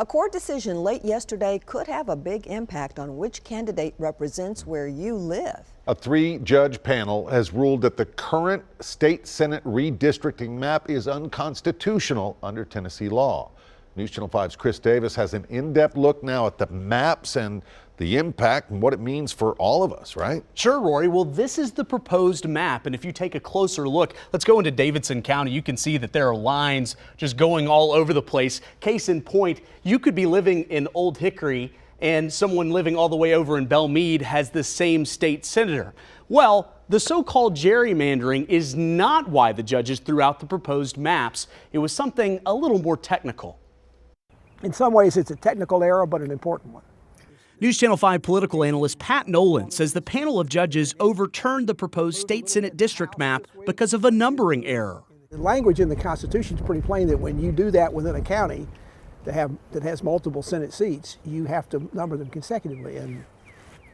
A court decision late yesterday could have a big impact on which candidate represents where you live. A three judge panel has ruled that the current state Senate redistricting map is unconstitutional under Tennessee law. News Channel 5's Chris Davis has an in depth look now at the maps and the impact and what it means for all of us, right? Sure, Rory. Well, this is the proposed map. And if you take a closer look, let's go into Davidson County. You can see that there are lines just going all over the place. Case in point, you could be living in Old Hickory and someone living all the way over in Belle Meade has the same state senator. Well, the so-called gerrymandering is not why the judges threw out the proposed maps. It was something a little more technical. In some ways, it's a technical error, but an important one. News Channel 5 political analyst Pat Nolan says the panel of judges overturned the proposed state Senate district map because of a numbering error. The language in the Constitution is pretty plain that when you do that within a county that have that has multiple Senate seats, you have to number them consecutively, and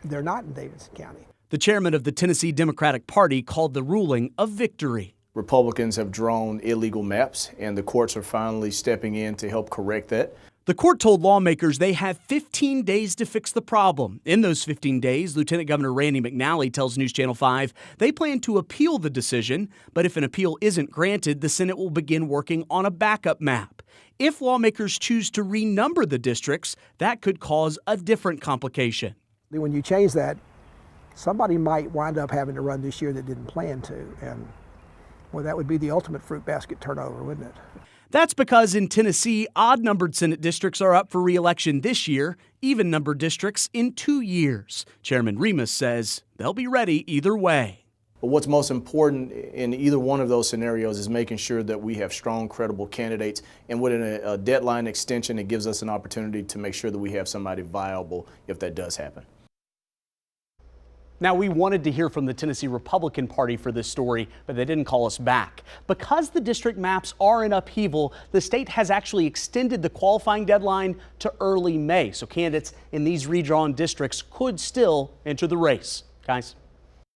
they're not in Davidson County. The chairman of the Tennessee Democratic Party called the ruling a victory. Republicans have drawn illegal maps, and the courts are finally stepping in to help correct that. The court told lawmakers they have 15 days to fix the problem. In those 15 days, Lieutenant Governor Randy McNally tells News Channel 5 they plan to appeal the decision, but if an appeal isn't granted, the Senate will begin working on a backup map. If lawmakers choose to renumber the districts, that could cause a different complication. When you change that, somebody might wind up having to run this year that didn't plan to, and well, that would be the ultimate fruit basket turnover, wouldn't it? That's because in Tennessee, odd numbered Senate districts are up for reelection this year, even numbered districts in two years. Chairman Remus says they'll be ready either way. But what's most important in either one of those scenarios is making sure that we have strong, credible candidates. And with a, a deadline extension, it gives us an opportunity to make sure that we have somebody viable if that does happen. Now, we wanted to hear from the Tennessee Republican Party for this story, but they didn't call us back. Because the district maps are in upheaval, the state has actually extended the qualifying deadline to early May. So candidates in these redrawn districts could still enter the race. Guys.